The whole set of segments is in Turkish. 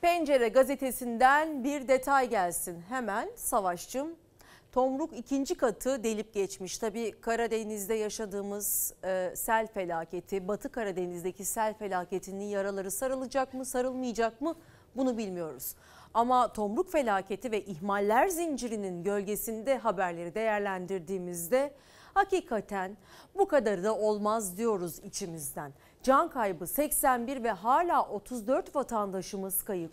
Pencere gazetesinden bir detay gelsin. Hemen Savaşçım. Tomruk ikinci katı delip geçmiş. Tabii Karadeniz'de yaşadığımız e, sel felaketi, Batı Karadeniz'deki sel felaketinin yaraları sarılacak mı, sarılmayacak mı bunu bilmiyoruz. Ama Tomruk felaketi ve ihmaller zincirinin gölgesinde haberleri değerlendirdiğimizde hakikaten bu kadarı da olmaz diyoruz içimizden. Can kaybı 81 ve hala 34 vatandaşımız kayıp.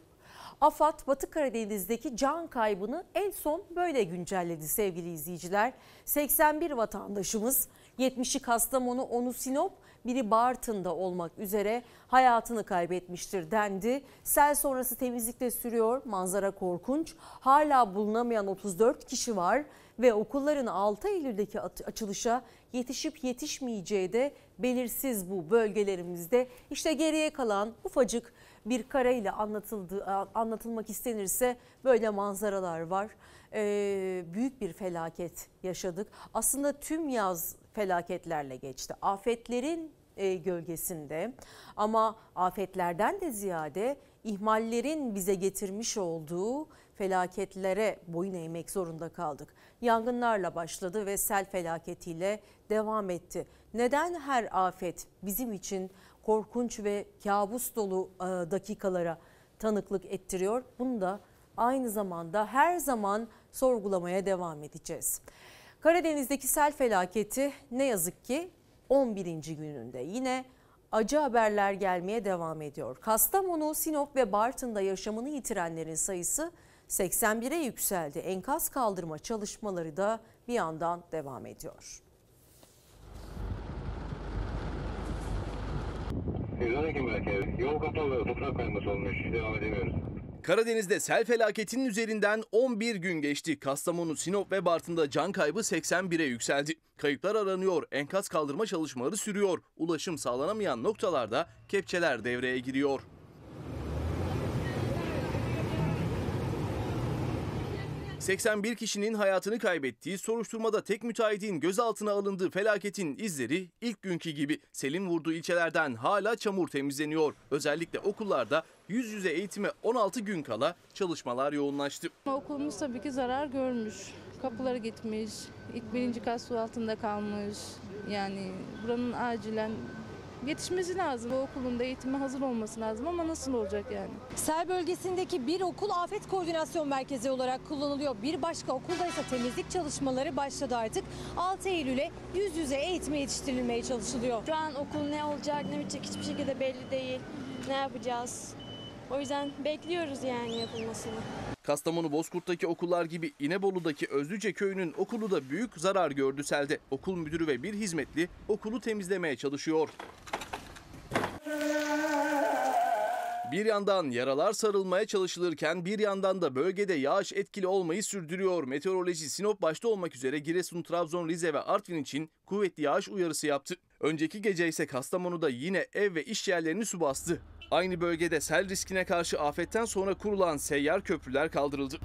AFAD Batı Karadeniz'deki can kaybını en son böyle güncelledi sevgili izleyiciler. 81 vatandaşımız 70'i Kastamonu, 10'u Sinop, biri Bartın'da olmak üzere hayatını kaybetmiştir dendi. Sel sonrası temizlikte sürüyor. Manzara korkunç. Hala bulunamayan 34 kişi var ve okulların 6 Eylül'deki açılışa yetişip yetişmeyeceği de belirsiz bu bölgelerimizde. İşte geriye kalan ufacık bir kareyle anlatıldı, anlatılmak istenirse böyle manzaralar var. Ee, büyük bir felaket yaşadık. Aslında tüm yaz felaketlerle geçti. Afetlerin e, gölgesinde ama afetlerden de ziyade ihmallerin bize getirmiş olduğu felaketlere boyun eğmek zorunda kaldık. Yangınlarla başladı ve sel felaketiyle devam etti. Neden her afet bizim için korkunç ve kabus dolu e, dakikalara tanıklık ettiriyor? Bunu da aynı zamanda her zaman sorgulamaya devam edeceğiz. Karadeniz'deki sel felaketi ne yazık ki 11. gününde yine acı haberler gelmeye devam ediyor. Kastamonu, Sinop ve Bartın'da yaşamını yitirenlerin sayısı 81'e yükseldi. Enkaz kaldırma çalışmaları da bir yandan devam ediyor. 112 merkez. Yol kapalı. Toprak kayması olmuş. Devam edemiyoruz. Karadeniz'de sel felaketinin üzerinden 11 gün geçti. Kastamonu, Sinop ve Bartın'da can kaybı 81'e yükseldi. Kayıplar aranıyor, enkaz kaldırma çalışmaları sürüyor. Ulaşım sağlanamayan noktalarda kepçeler devreye giriyor. 81 kişinin hayatını kaybettiği soruşturmada tek müteahhitin gözaltına alındığı felaketin izleri ilk günkü gibi selin vurduğu ilçelerden hala çamur temizleniyor. Özellikle okullarda yüz yüze eğitime 16 gün kala çalışmalar yoğunlaştı. Okulumuz tabii ki zarar görmüş. Kapıları gitmiş, ilk birinci kat su altında kalmış. Yani buranın acilen yetişmesi lazım. Bu okulun da eğitime hazır olması lazım ama nasıl olacak yani? Sel bölgesindeki bir okul afet koordinasyon merkezi olarak kullanılıyor. Bir başka okulda ise temizlik çalışmaları başladı artık. 6 Eylül'e yüz yüze eğitime yetiştirilmeye çalışılıyor. Şu an okul ne olacak ne bitecek hiçbir şekilde belli değil. Ne yapacağız? O yüzden bekliyoruz yani yapılmasını. Kastamonu Bozkurt'taki okullar gibi İnebolu'daki Özlüce köyünün okulu da büyük zarar gördü selde. Okul müdürü ve bir hizmetli okulu temizlemeye çalışıyor. Bir yandan yaralar sarılmaya çalışılırken bir yandan da bölgede yağış etkili olmayı sürdürüyor. Meteoroloji Sinop başta olmak üzere Giresun, Trabzon, Rize ve Artvin için kuvvetli yağış uyarısı yaptı. Önceki gece ise Kastamonu'da yine ev ve iş yerlerini su bastı. Aynı bölgede sel riskine karşı afetten sonra kurulan seyyar köprüler kaldırıldı.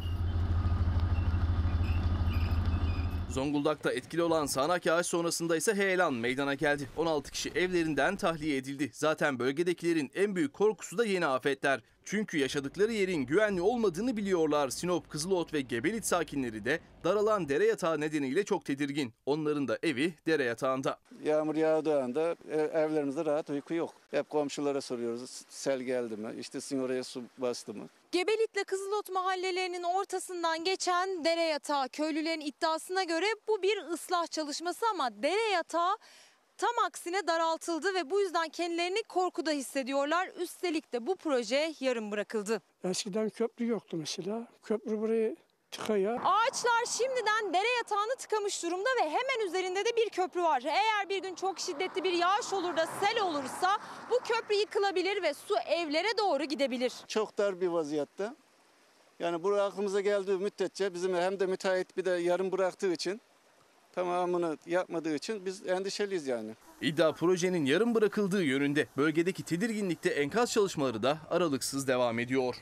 Zonguldak'ta etkili olan sağanak yağış sonrasında ise heyelan meydana geldi. 16 kişi evlerinden tahliye edildi. Zaten bölgedekilerin en büyük korkusu da yeni afetler. Çünkü yaşadıkları yerin güvenli olmadığını biliyorlar. Sinop, Kızılot ve Gebelit sakinleri de daralan dere yatağı nedeniyle çok tedirgin. Onların da evi dere yatağında. Yağmur yağdığı anda evlerimizde rahat uyku yok. Hep komşulara soruyoruz sel geldi mi? İşte sizin oraya su bastı mı? Gebelit'le Kızılot mahallelerinin ortasından geçen dere yatağı köylülerin iddiasına göre bu bir ıslah çalışması ama dere yatağı tam aksine daraltıldı ve bu yüzden kendilerini korkuda hissediyorlar. Üstelik de bu proje yarım bırakıldı. Eskiden köprü yoktu mesela. Köprü burayı tıkaya. Ağaçlar şimdiden dere yatağını tıkamış durumda ve hemen üzerinde de bir köprü var. Eğer bir gün çok şiddetli bir yağış olur da sel olursa bu köprü yıkılabilir ve su evlere doğru gidebilir. Çok dar bir vaziyette. Yani buraya aklımıza geldiği müddetçe bizim hem de müteahhit bir de yarım bıraktığı için tamamını yapmadığı için biz endişeliyiz yani. İddia projenin yarım bırakıldığı yönünde. Bölgedeki tedirginlikte enkaz çalışmaları da aralıksız devam ediyor.